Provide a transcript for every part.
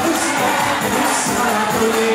Who's my, who's believe.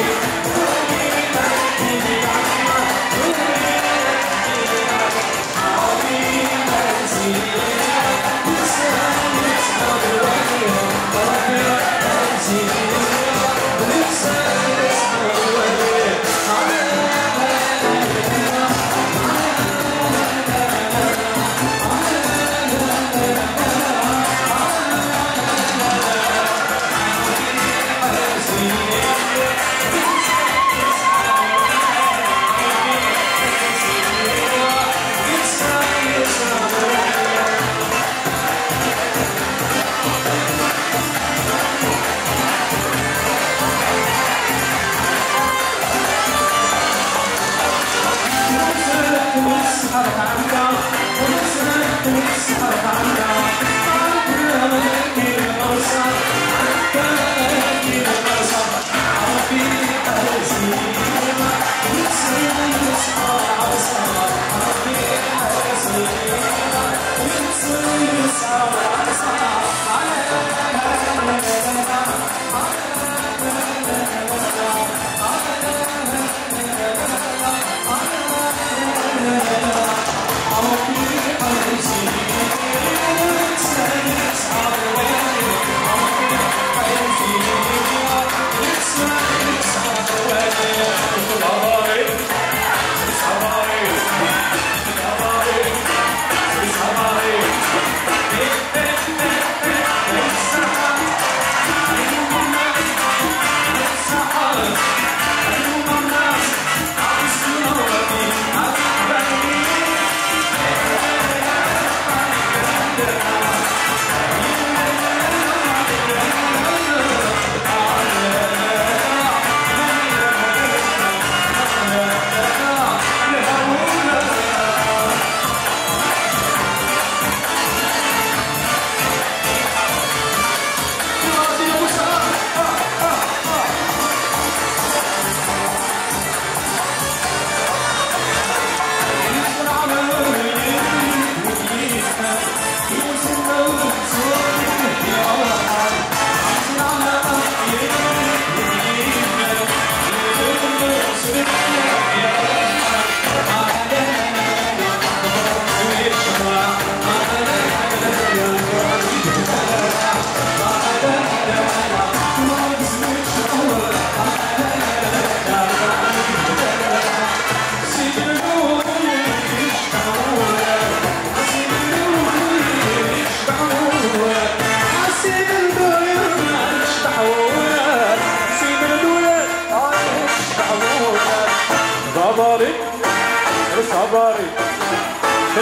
sabare,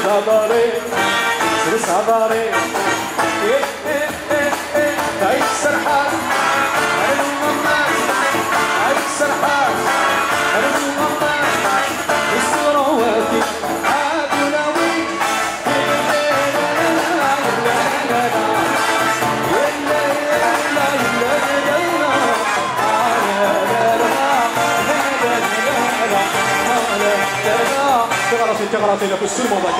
sabare, sabare, eh eh eh eh, dai sarhar. から手がプッシュもないか。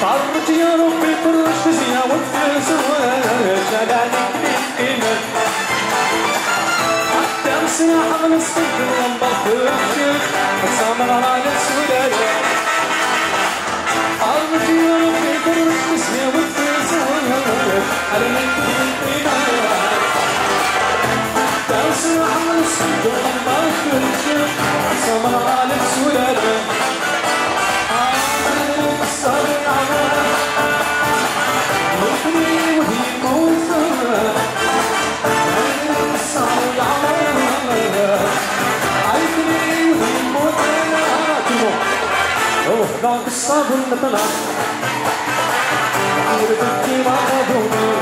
Tartiyaro people shizina with this one a hammer stick الصابون طلع غير بنتي ما ابوني